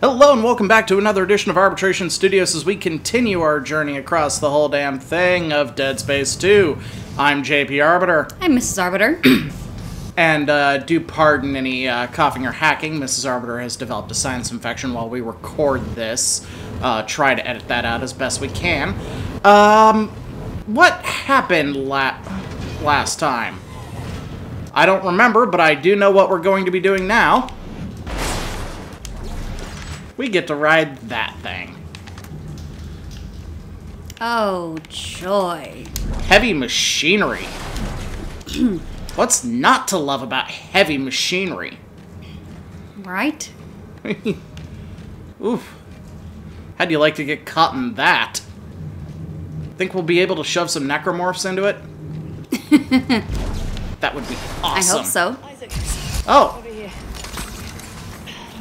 Hello and welcome back to another edition of Arbitration Studios as we continue our journey across the whole damn thing of Dead Space 2. I'm JP Arbiter, I'm Mrs. Arbiter. and uh, do pardon any uh, coughing or hacking. Mrs. Arbiter has developed a sinus infection while we record this. Uh, try to edit that out as best we can. Um, what happened la- last time? I don't remember, but I do know what we're going to be doing now. We get to ride that thing. oh, joy. Heavy machinery. What's not to love about heavy machinery? Right? Oof. How'd you like to get caught in that? Think we'll be able to shove some necromorphs into it? that would be awesome. I hope so. Oh,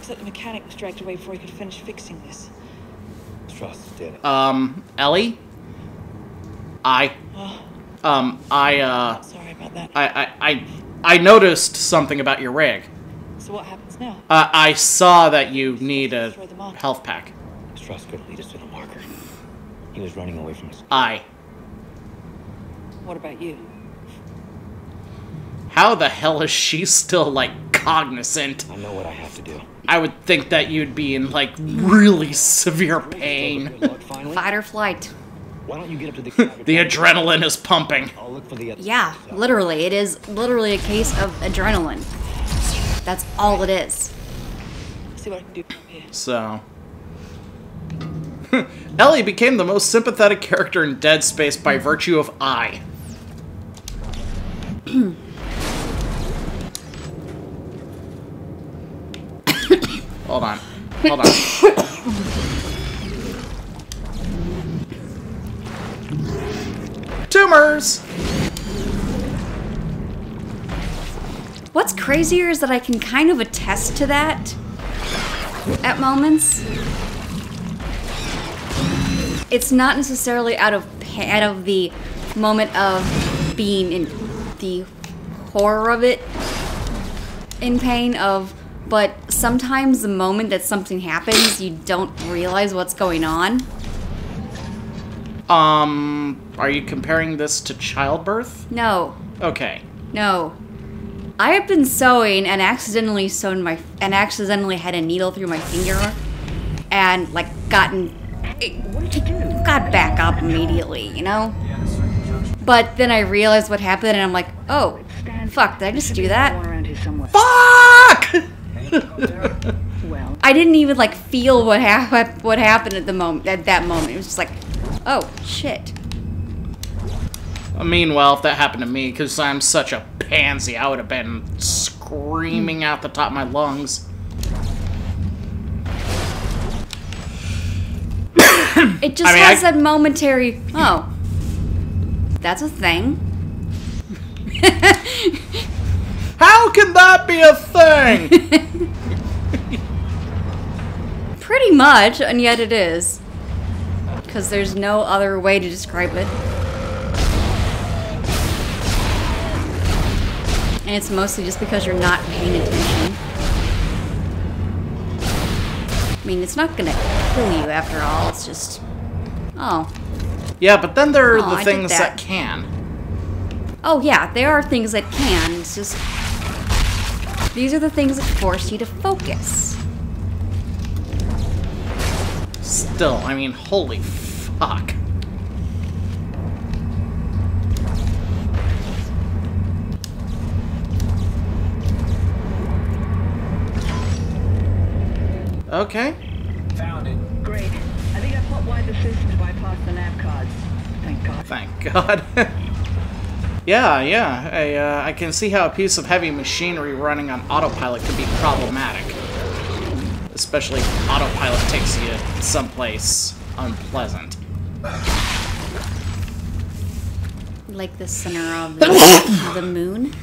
over here. Looks like the mechanic was dragged away before he could finish fixing this. Stross did it. um, Ellie? I, Oh, um, I, uh, sorry about that. I, I, I, I noticed something about your rig. So what happens now? Uh, I saw that you need a Destroy the marker. health pack. Stross could lead us to the marker. He was running away from us. I. What about you? How the hell is she still, like, cognizant? I know what I have to do. I would think that you'd be in, like, really severe pain. Fight or flight. Why don't you get up to the The adrenaline is pumping. I'll look for the other Yeah, literally. It is literally a case of adrenaline. That's all it is. See what I can do. So. Ellie became the most sympathetic character in Dead Space by virtue of I. Hold on. Hold on. Tumors! What's crazier is that I can kind of attest to that at moments. It's not necessarily out of pa- out of the moment of being in the horror of it in pain of but sometimes the moment that something happens you don't realize what's going on. Um, are you comparing this to childbirth? No. Okay. No. I have been sewing and accidentally sewn my and accidentally had a needle through my finger and like gotten it got back up immediately, you know? But then I realized what happened and I'm like, "Oh, fuck, did I just do that?" Fuck! I didn't even like feel what happened what happened at the moment at that moment. It was just like, "Oh, shit." Meanwhile, if that happened to me, because I'm such a pansy, I would have been screaming out the top of my lungs. It just I mean, has I- that momentary, "Oh, that's a thing." How can that be a thing? Pretty much, and yet it is. Because there's no other way to describe it. And it's mostly just because you're not paying attention. I mean, it's not gonna kill you after all, it's just. Oh. yeah, but then there are Oh, the I things that. that. can. Oh, yeah, there are things that can, it's just. These are the things that force you to focus. Still, I mean, holy fuck. Okay. Found it. Great. I think I hotwired the system to bypass the nav cards. Thank God. Thank God. yeah, yeah. I, uh, I can see how a piece of heavy machinery running on autopilot could be problematic. Especially if autopilot takes you someplace unpleasant. Like the center of the, of the moon.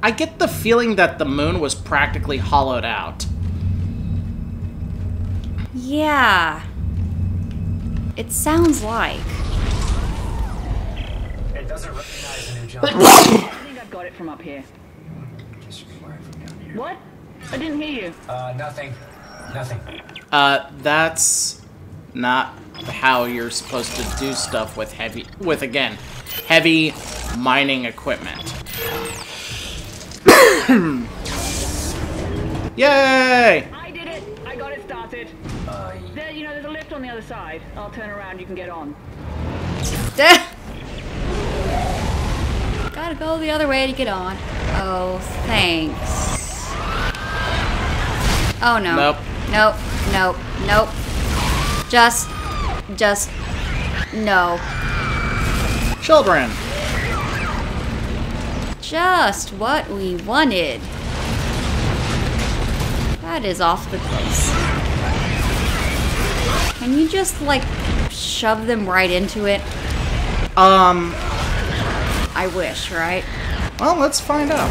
I get the feeling that the moon was practically hollowed out. Yeah. It sounds like. It doesn't recognize a new jump. I think I've got it from up here. Just where from down here. What? I didn't hear you. Uh, nothing. Nothing. Uh, that's not how you're supposed to do stuff with heavy, with again, heavy mining equipment. Yay! I did it. I got it started. There, you know, there's a lift on the other side. I'll turn around. You can get on. Gotta go the other way to get on. Oh, thanks. Oh no. Nope. Nope. Nope. Nope. Just, just, no. Children. Just what we wanted. That is off the place. Can you just, like, shove them right into it? Um, I wish, right? well, let's find out.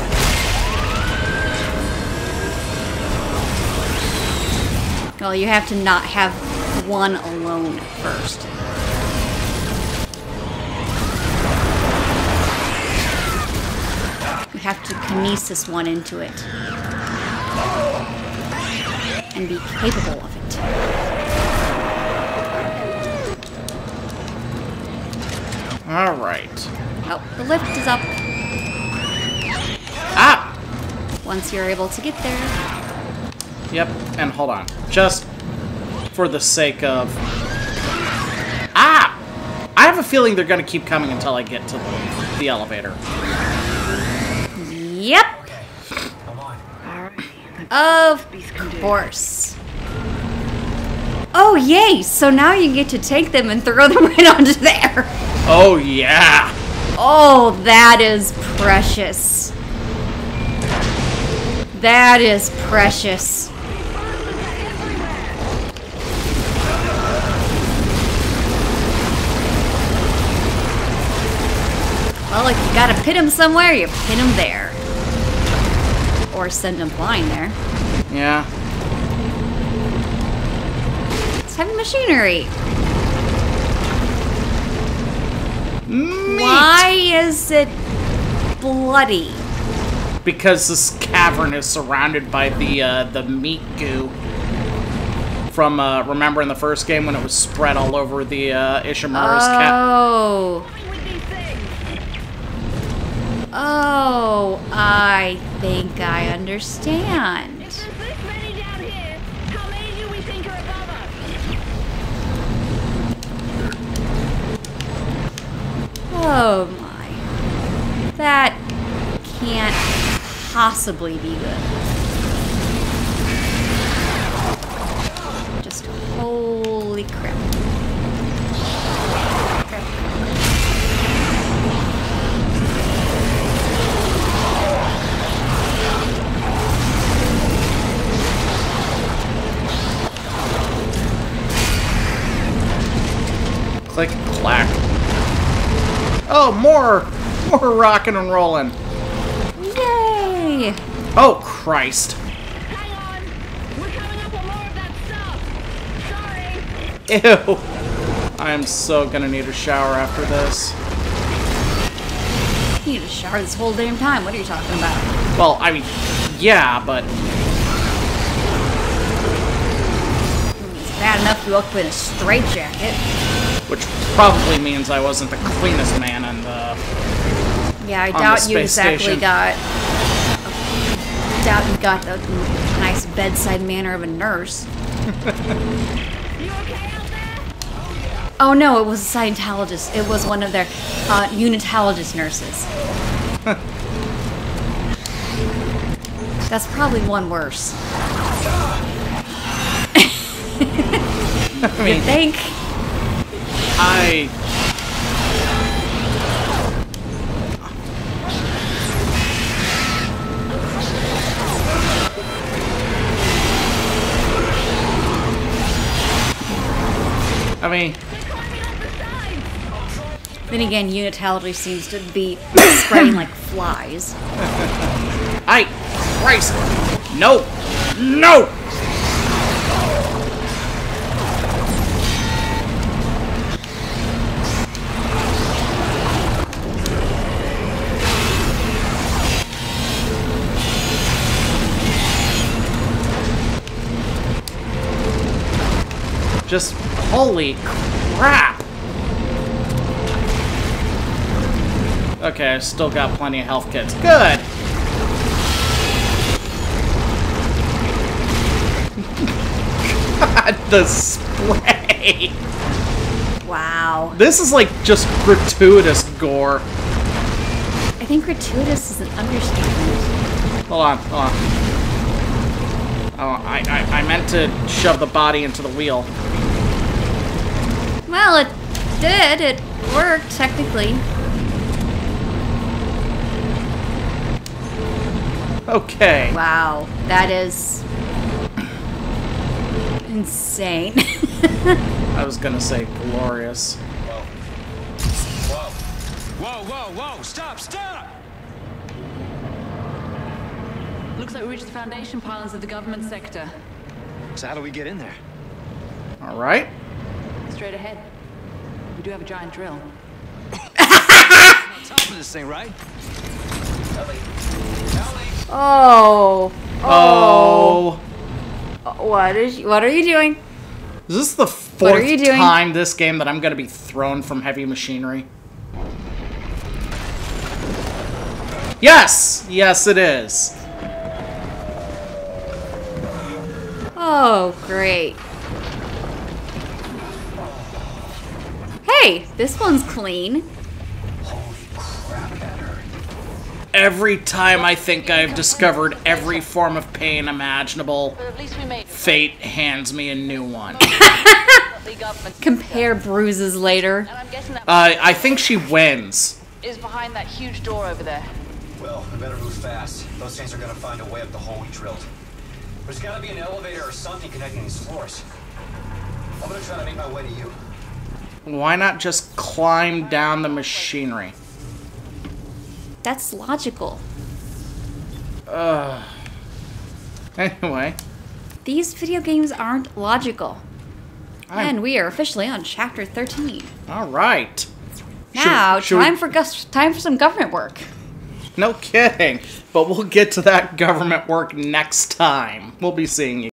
Well, you have to not have one alone first. You have to kinesis one into it. And be capable of it. All right. Oh, the lift is up. Ah! Once you're able to get there. Yep, and hold on. Just for the sake of... Ah! I have a feeling they're going to keep coming until I get to the, the elevator. Yep, Okay. Come on. All right. of Beast can do. course. Oh, yay! So now you get to take them and throw them right onto there. Oh, yeah! Oh, that is precious. That is precious. Well, if you gotta pin him somewhere, you pin him there. Or send him flying there. Yeah. It's heavy machinery. Why is it bloody? Because this cavern is surrounded by the, uh, the meat goo. From, uh, remember in the first game when it was spread all over the, uh, Ishimura's cat? Oh. Oh, I think I understand. Oh my. That can't possibly be good. Just holy crap. Oh, more! More rocking and rolling. Yay! Oh, Christ. Hang on. We're coming up on more of that stuff. Sorry. Ew. I am so gonna need a shower after this. You need a shower this whole damn time. What are you talking about? Well, I mean, yeah, but It's bad enough you woke up in a straitjacket. Which probably means I wasn't the cleanest man in the. Yeah, I doubt you exactly station. got. Doubt you got the nice bedside manner of a nurse. You okay out there? Oh no, it was a Scientologist. It was one of their uh, unitologist nurses. That's probably one worse. I mean, Think? I. I mean, Then again, unitology seems to be spreading like flies. I. Christ! No! No! Holy crap. Okay, I still got plenty of health kits. Good. God, the spray. Wow. This is like just gratuitous gore. I think gratuitous is an understatement. Hold on, hold on. Oh, I, I, I meant to shove the body into the wheel. Well, it did. It worked, technically. Okay. Wow. That is... insane. I was gonna say glorious. Whoa, whoa, whoa! whoa! Stop, stop! Looks like we reached the foundation pylons of the government sector. So how do we get in there? All right. Straight ahead. We do have a giant drill. On top of this thing, right? oh. Oh. oh. What is... What are you doing? Is this the are fourth you doing? time this game that I'm gonna be thrown from heavy machinery? Yes! Yes, it is. Oh, great. Hey, this one's clean. Every time I think I've discovered every form of pain imaginable, But at least we made fate hands me a new one. Compare bruises later. I'm guessing that Uh, I think she wins. is behind that huge door over there. Well, we better move fast. Those things are gonna find a way up the hole we drilled. There's gotta be an elevator or something connecting these floors. I'm gonna try to make my way to you. Why not just climb down the machinery? That's logical. Anyway, These video games aren't logical. I'm- And we are officially on chapter 13. all right. Now, should we- time for gus- time for some government work. No kidding. But we'll get to that government work next time. We'll be seeing you.